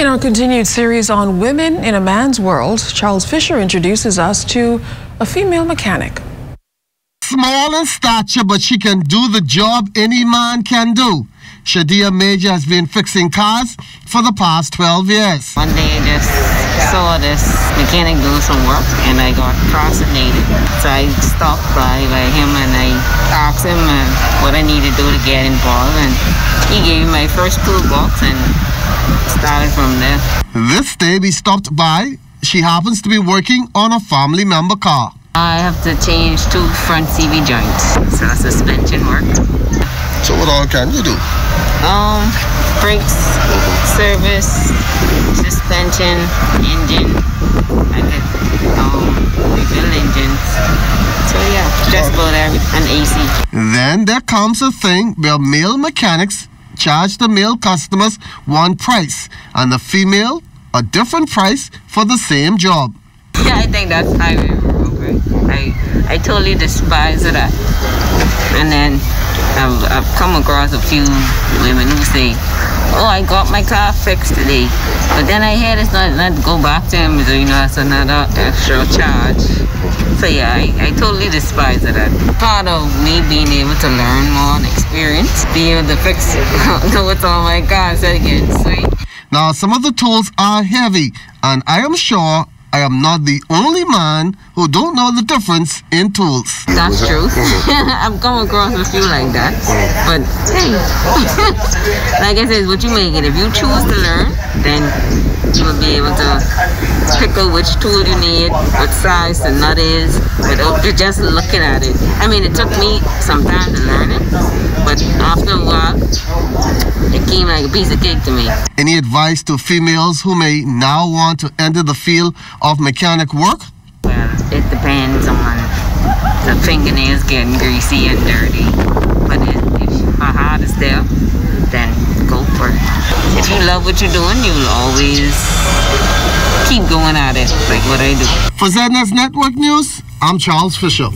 In our continued series on women in a man's world, Charles Fisher introduces us to a female mechanic. Small in stature, but she can do the job any man can do. Shadia Major has been fixing cars for the past 12 years. One day I just saw this mechanic doing some work and I got fascinated. So I stopped by, by him and I asked him uh, what I need to do to get involved and he gave me my first toolbox and started from there. This day we stopped by. She happens to be working on a family member car. I have to change two front CV joints, so suspension work. So what all can you do? Um, brakes, service, suspension, engine. I could um rebuild engines. So yeah, just about everything, and AC. Then there comes a thing where male mechanics charge the male customers one price and the female a different price for the same job. Yeah, I think that's highway robbery. I I totally despise that. And then I've, I've come across a few women who say, "Oh, I got my car fixed today," but then I hear it's not not go back to him, so you know that's another extra charge. So yeah, I, I totally despise that. Part of me being able to learn more and experience, being able to fix know what's on my car instead sweet. Now, some of the tools are heavy, and I am sure I am not the only man who don't know the difference in tools. That's true. I've come across a few like that. But hey, like I said, what you make it. If you choose to learn, then you will be able to pick out which tool you need, what size the nut is, without oh, just looking at it. I mean, it took me some time to learn it, but after a while, it came like a piece of cake to me. Any advice to females who may now want to enter the field of mechanic work? Well, it depends on the fingernails getting greasy and dirty. But if, if my heart is there, then go for it. If you love what you're doing, you'll always keep going at it, like what I do. For ZNS Network News, I'm Charles Fisher.